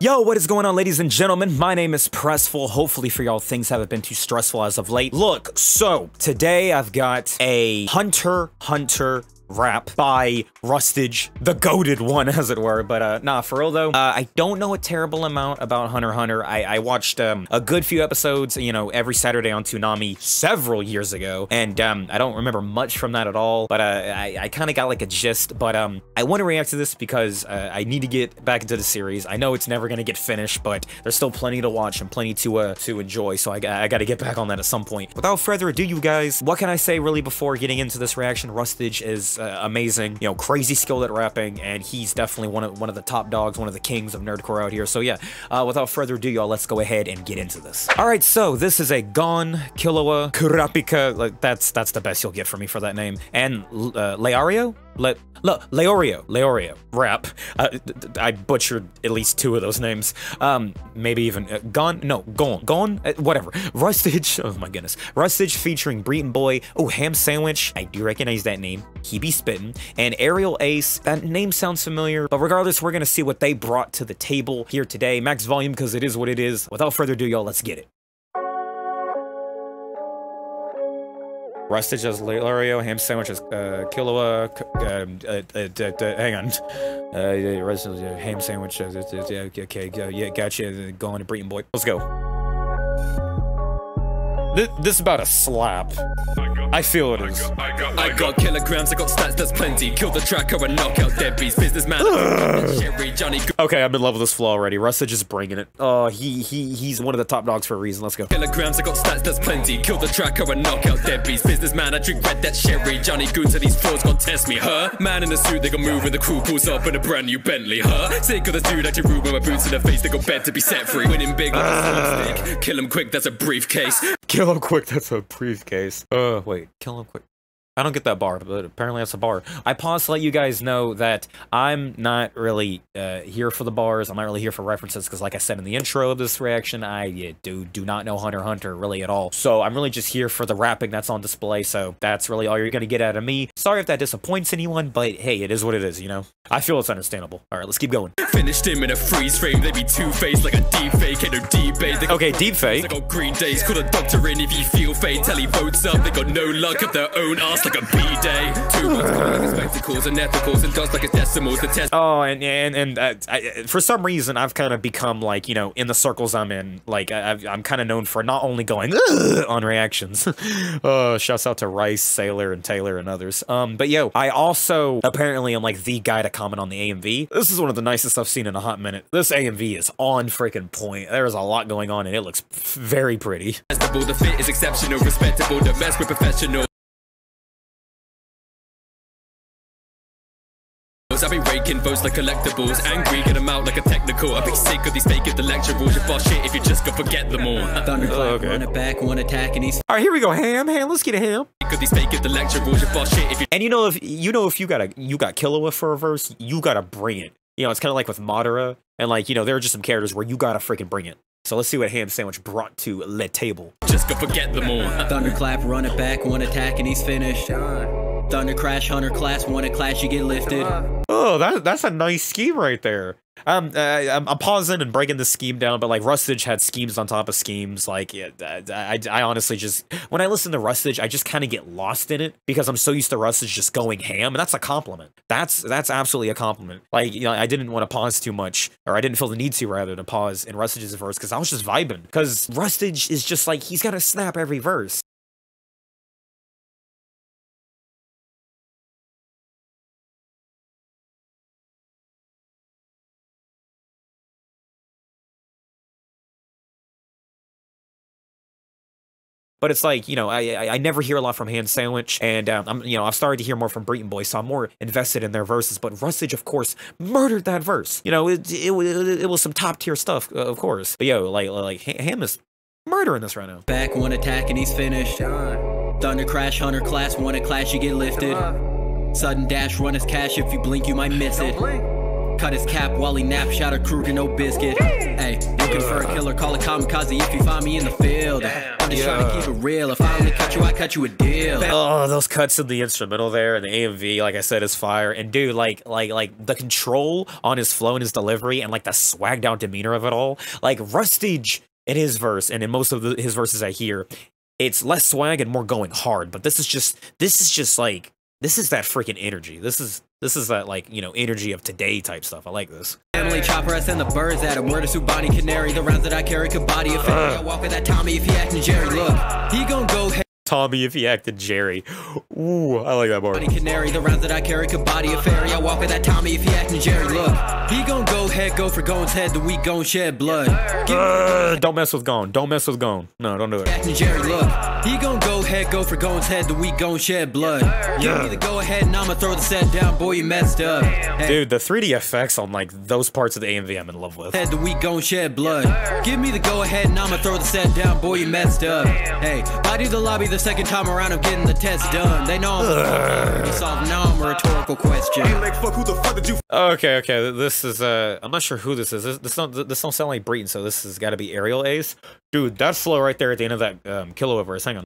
Yo, what is going on, ladies and gentlemen? My name is PresFull. Hopefully, for y'all, things haven't been too stressful as of late. Look, so today I've got a Hunter Hunter rap by Rustage, the goaded one, as it were. But uh, nah, for real though, uh, I don't know a terrible amount about Hunter Hunter. I, I watched um, a good few episodes, you know, every Saturday on Toonami several years ago, and um, I don't remember much from that at all. But uh, I, I kind of got like a gist. But um, I want to react to this because uh, I need to get back into the series. I know it's never gonna get finished, but there's still plenty to watch and plenty to uh, to enjoy. So I, I got to get back on that at some point. Without further ado, you guys, what can I say really before getting into this reaction? Rustage is uh, amazing, you know, crazy skilled at rapping, and he's definitely one of one of the top dogs, one of the kings of nerdcore out here. So yeah, uh, without further ado, y'all, let's go ahead and get into this. All right, so this is a Gon Killua Kurapika. Like that's that's the best you'll get from me for that name, and uh, Leario. Le Le Leorio, Leorio, rap. Uh, I butchered at least two of those names. Um, maybe even uh, Gone, no, Gone, Gone, uh, whatever. Rustage, oh my goodness. Rustage featuring Breeton Boi. Oh, Ham Sandwich, I do recognize that name. He be spittin'. And Aerial Ace, that name sounds familiar, but regardless, we're gonna see what they brought to the table here today. Max volume, because it is what it is. Without further ado, y'all, let's get it. Rustage as Lario, ham sandwich as uh, Killua, uh, uh, uh, hang on, uh, Rustage, uh, ham sandwich, uh, yeah, okay, yeah, gotcha, going to Breeton Boi. Let's go. This is about a slap. I feel it is. I got kilograms, I got stats, that's plenty. Kill the tracker and knock out deadbeats. Businessman, Okay, I'm in love with this flow already. Rustage is bringing it. Oh, he he he's one of the top dogs for a reason. Let's go. Kilograms, I got stats, that's plenty. Kill the tracker and knock out deadbeats. Businessman, I drink red, that's sherry. Johnny Goons to these floors gon' test me, huh? Man in the suit, they gon' move when the crew pulls up in a brand new Bentley, huh? Sick of the dude at your room with my boots in the face, they got bed to be set free. Winning big like a stick. Kill him quick, that's a briefcase. Kill him quick, that's a briefcase. Uh, wait, kill him quick. I don't get that bar, but apparently that's a bar. I pause to let you guys know that I'm not really uh, here for the bars. I'm not really here for references because, like I said in the intro of this reaction, I yeah, do do not know Hunter Hunter really at all. So I'm really just here for the rapping that's on display. So that's really all you're gonna get out of me. Sorry if that disappoints anyone, but hey, it is what it is. You know, I feel it's understandable. All right, let's keep going. Finished him in a freeze frame. They be two faced like a deep fake. No debate. They Okay, deep fake. They got green days. Call a doctor in if you feel fade. Tell he votes up. They got no luck up their own ass like a B day. Two months spectacles and ethicals and dust like a decimals. The test. Oh, and and and uh, I, for some reason, I've kind of become like you know in the circles I'm in, like I, I'm kind of known for not only going on reactions. uh, shouts out to Rice, Sailor, and Taylor and others. Um, but yo, I also apparently am like the guy to comment on the AMV. This is one of the nicest I've seen in a hot minute. This AMV is on freaking point. There is a lot going on, and it looks very pretty. The fit is exceptional, respectable. The mess with professional. I be raking votes like collectibles, angry, get them out like a technical. I be sick of these fake intellectuals. You boss shit if you just go forget them all. Thunderclap, Oh, okay. run it back, one attack, and he's All right, here we go. Ham, ham. Let's get a ham. Sick of these fake intellectuals. You boss shit if you And you know if you know if you got a you got Killua for a verse, you gotta bring it. You know, it's kind of like with Madara, and like you know there are just some characters where you gotta freaking bring it. So let's see what Ham Sandwich brought to Le Table. just go forget them all. thunderclap, run it back, one attack, and he's finished. Thunder crash, hunter class, one a clash, you get lifted. Oh, that that's a nice scheme right there. Um, uh, I'm, I'm pausing and breaking the scheme down, but like Rustage had schemes on top of schemes. Like, yeah, I, I, I honestly just when I listen to Rustage, I just kind of get lost in it because I'm so used to Rustage just going ham, and that's a compliment. That's that's absolutely a compliment. Like, you know, I didn't want to pause too much, or I didn't feel the need to rather to pause in Rustage's verse because I was just vibing. Because Rustage is just like he's got to snap every verse. But it's like you know, I I, I never hear a lot from Ham Sandwich, and um, I'm you know I've started to hear more from Breeton Boi, so I'm more invested in their verses. But Rustage, of course, murdered that verse. You know, it it, it, it was some top tier stuff, uh, of course. But yo, like like Ham is murdering this right now. Back, one attack, and he's finished. Thunder crash, hunter class, one a clash, you get lifted. Sudden dash, run his cash, if you blink, you might miss it. Cut his cap while he nap, shot a Kruger, no biscuit. Hey, looking for a killer, call a kamikaze if you find me in the field. I'm just trying to keep it real. If I only cut you, I cut you a deal. Oh, those cuts in the instrumental there and the AMV, like I said, is fire. And dude, like, like, like the control on his flow and his delivery, and like the swag down demeanor of it all. Like Rustage in his verse, and in most of the, his verses I hear, it's less swag and more going hard. But this is just, this is just like, this is that freaking energy. This is, this is that like you know energy of today type stuff. I like this. Chopper, I send the birds at him. Subani Canary. The rounds that I carry could body a family. I walk with that Tommy if he acting Jerry. Look, he go. Tommy if he acted Jerry. Ooh, I like that bar. Canary, the rounds that I carry could body a fairy. I walk with that Tommy if he acting Jerry. Look, he gon' go head, go for Gon's head. The weak gon' shed blood. Uh, don't mess with Gon. Don't mess with Gone. No, don't do it. Acting Jerry, look, he gon' go head, go for Gon's head. The weak gon' shed blood. Give me the go ahead and I'ma throw the set down. Boy, you messed up. Hey. Dude, the 3D effects on like those parts of the AMV I'm in love with. Head the weak gon' shed blood. Give me the go ahead and I'ma throw the set down. Boy, you messed up. Hey, body the lobby the second time around. I'm getting the test done. They know I'm solved. Now I'm a rhetorical question. Like fuck, who the fuck did you Okay, okay. This is uh, I'm not sure who this is. This, this don't this don't sound like Breeton, so this has got to be Aerial Ace. Dude, that flow right there at the end of that um, Killua verse. Hang on.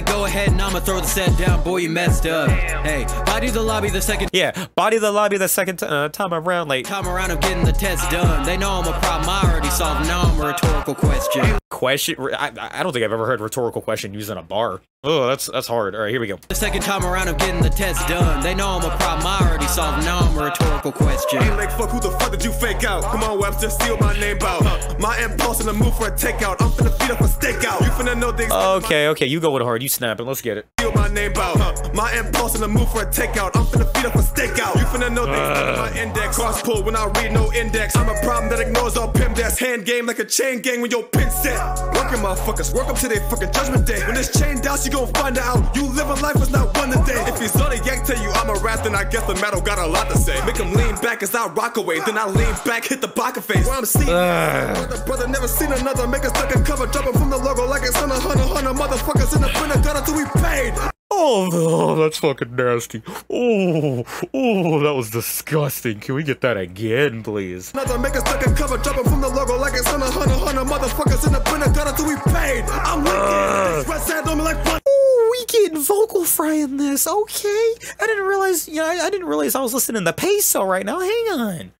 The go ahead and I'ma throw the set down. Boy, you messed up. Hey, body the lobby the second Yeah, body the lobby the second uh, time around. Like time around. I'm getting the test done. They know I'm a problem. I already solved. Now I'm a rhetorical question. question. I, I don't think I've ever heard rhetorical question used in a bar. Oh, that's that's hard. All right, here we go. The second time around, I'm getting the test done. They know I'm a problem. I already solved. Now I'm a rhetorical question. like fuck, who the fuck did you fake out? Come on, Webster, steal my name out. My impulse in the move for a takeout. I'm finna feed up a stakeout. You finna know things. Okay, okay, you going hard. You snapping. Let's get it. Steal my name out. My impulse in the move for a takeout. I'm finna feed up a stakeout. You finna know things. My index cross pull when I read no index. I'm a problem that ignores all pimp. That's hand game like a chain gang when your pin set. Working motherfuckers, work up to their fucking judgment day. When this chain down, you gon' find out. You live a life was not one a day. If he's Zodiac tell you I'm a rat, then I guess the metal got a lot to say. Make him lean back as I rock away. Then I lean back, hit the pocket face. Where I'm seeing. Brother, brother, never seen another. Make stuck in cover, jumping from the logo like it's on a hundred, hundred motherfuckers in the printer. Got until we paid. Oh, oh, that's fucking nasty. Oh, oh, that was disgusting. Can we get that again, please? Another make stuck in cover, jumping from the logo like it's on a hundred, hundred motherfuckers in the printer. Got until we paid. I'm wicked. Red sand on me like getting vocal fry in this. Okay, I didn't realize. You know, I, I didn't realize I was listening to Peso right now. Hang on.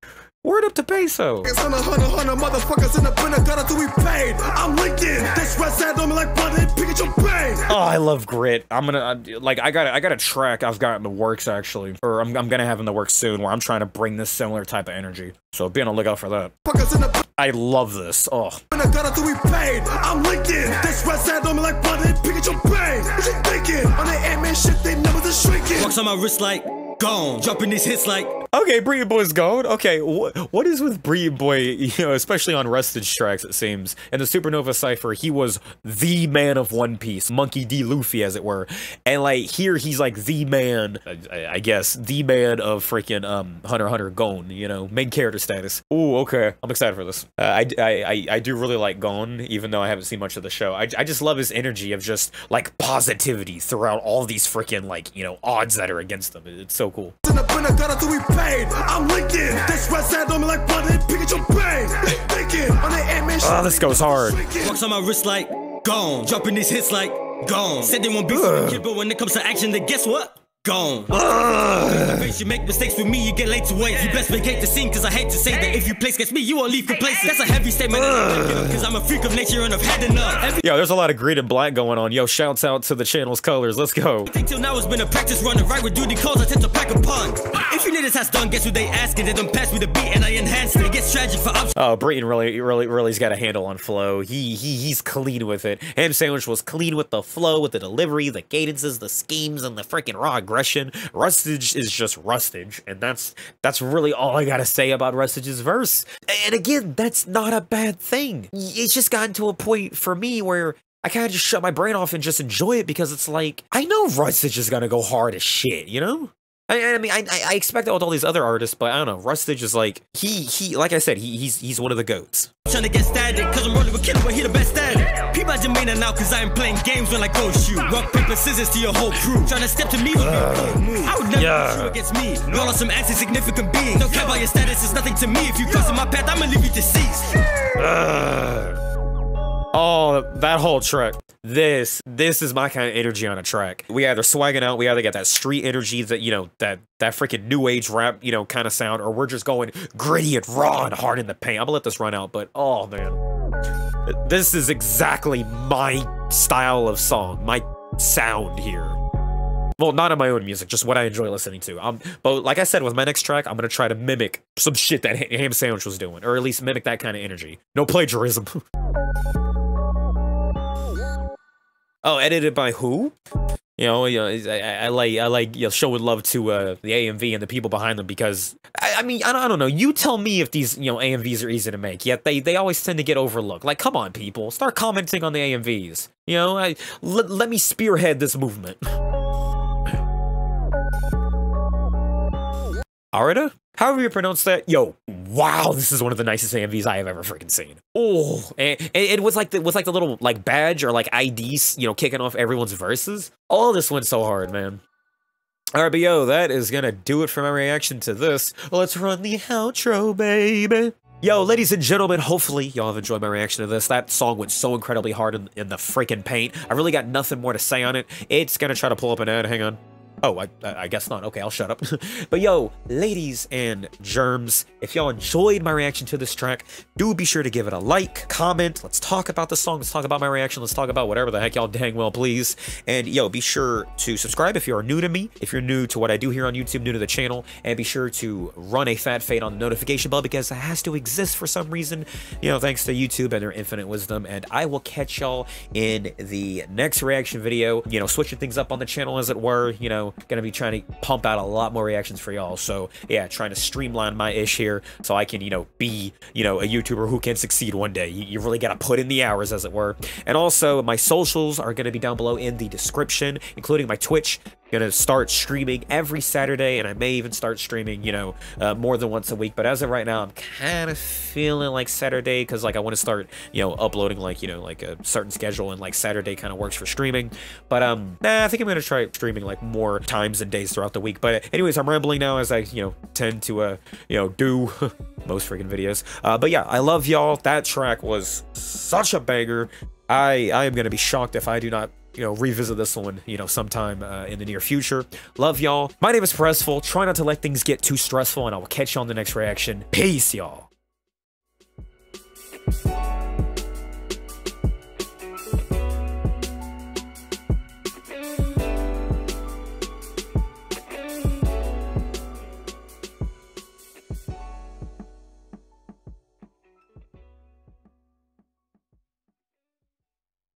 Word up to Peso. It's on a hundred, hundred motherfuckers in the printer. Got until we paid. I'm Lincoln. This red sand on me like blood. It pick at your brain. Oh, I love grit. I'm gonna like I got I got a track I've got in the works actually, or I'm I'm gonna have in the works soon where I'm trying to bring this similar type of energy. So be on the lookout for that. Fuckers in the I love this. Oh, printer. Got until we paid. I'm Lincoln. This red sand on me like blood. It pick at your brain. What you thinking? On the Ant-Man shit, they numbers are shrinking. Walks on my wrist like gone. Jumping these hits like okay. Breed Boy's gone. Okay, what what is with Breed Boy? You know, especially on Rustage tracks, it seems. In the Supernova cipher, he was the man of One Piece, Monkey D. Luffy, as it were. And like here, he's like the man. I, I guess the man of freaking um Hunter x Hunter Gon. You know, main character status. Ooh, okay. I'm excited for this. Uh, I, I I I do really like Gon, even though I haven't seen much of the show. I I just love his energy of just like positivity throughout all these freaking like you know odds that are against him. It's so cool. In the printer. Got until we paid. I'm Lincoln. This red sand on me like blood. It pick at your brain. They thinking. On the Ant-Man shit. Oh, ah, this goes hard. Walks on my wrist like gone. Dropping these hits like gone. Said they won't be kid, but when it comes to action, then guess what? Gone. Face, you make mistakes with me, you get late to wait. You best vacate the scene, cause I hate to say that if you place against me, you won't leave complacent. That's a heavy statement, cause I'm a freak of nature and I've had enough. Everything Yo, there's a lot of green and black going on. Yo, shouts out to the channel's colors. Let's go. till now has been a practice running right with duty calls, I tend to pack a pun. If you need a task done, guess what they asking? They don't pass me the beat and I enhance it. It gets tragic for options. Oh, Breeton really, really, really's got a handle on flow. He, he, he's clean with it. Ham Sandwich was clean with the flow, with the delivery, the cadences, the schemes, and the freaking raw Rustage is just Rustage, and that's that's really all I gotta say about Rustage's verse. And again, that's not a bad thing. It's just gotten to a point for me where I kind of just shut my brain off and just enjoy it because it's like I know Rustage is gonna go hard as shit, you know. I, I mean, I, I expect that with all these other artists, but I don't know. Rustage is like he he like I said, he, he's he's one of the goats. trying to get static, cause I'm rolling with killer, but he the best at it. People just mean now, cause I ain't playing games when I go shoot. Rock, paper, scissors to your whole crew. Trying to step to me with your big move. I would never Yeah. yeah. you against me. Y'all are some insignificant beings. Don't care about your status, it's nothing to me. If you cross my path, I'ma leave you deceased. Uh, Oh, that whole track. This, this is my kind of energy on a track. We either swagging out, we either get that street energy that, you know, that, that freaking new age rap, you know, kind of sound, or we're just going gritty and raw and hard in the paint. I'm gonna let this run out, but oh man. This is exactly my style of song, my sound here. Well, not in my own music, just what I enjoy listening to. Um, but like I said, with my next track, I'm gonna try to mimic some shit that Ham Sandwich was doing, or at least mimic that kind of energy. No plagiarism. oh, edited by who? You know, you know, I, I like I like you know, showing love to uh, the AMV and the people behind them because I, I mean I don't, I don't know. You tell me if these you know AMVs are easy to make. Yet they they always tend to get overlooked. Like, come on, people, start commenting on the AMVs. You know, I, let let me spearhead this movement. Arida? However you pronounce that, yo, wow, this is one of the nicest AMVs I have ever freaking seen. Oh, and, it was like the was like the little like badge or like IDs, you know, kicking off everyone's verses. All this went so hard, man. Yo, that is gonna do it for my reaction to this. Let's run the outro, baby. Yo, ladies and gentlemen, hopefully y'all have enjoyed my reaction to this. That song went so incredibly hard in, in the freaking paint. I really got nothing more to say on it. It's gonna try to pull up an ad. Hang on. Oh, I, I guess not. Okay, I'll shut up. but yo, ladies and germs, if y'all enjoyed my reaction to this track, do be sure to give it a like, comment. Let's talk about the song. Let's talk about my reaction. Let's talk about whatever the heck y'all dang well please. And yo, be sure to subscribe if you're new to me, if you're new to what I do here on YouTube, new to the channel, and be sure to run a fat fade on the notification bell because it has to exist for some reason. You know, thanks to YouTube and their infinite wisdom. And I will catch y'all in the next reaction video. You know, switching things up on the channel as it were. You gonna be trying to pump out a lot more reactions for y'all. So yeah, trying to streamline my ish here so I can, you know, be, you know, a YouTuber who can succeed one day. You, you really gotta put in the hours as it were. And also my socials are gonna be down below in the description, including my Twitch. Gonna start streaming every Saturday, and I may even start streaming, you know, uh, more than once a week. But as of right now, I'm kind of feeling like Saturday because, like, I want to start, you know, uploading like, you know, like a certain schedule, and like Saturday kind of works for streaming. But um, nah, I think I'm gonna try streaming like more times and days throughout the week. But anyways, I'm rambling now as I, you know, tend to, uh, you know, do most freaking videos. Uh, but yeah, I love y'all. That track was such a banger. I I am gonna be shocked if I do not you know, revisit this one, you know, sometime uh, in the near future. Love y'all. My name is PresFull. Try not to let things get too stressful, and I will catch you on the next reaction. Peace, y'all.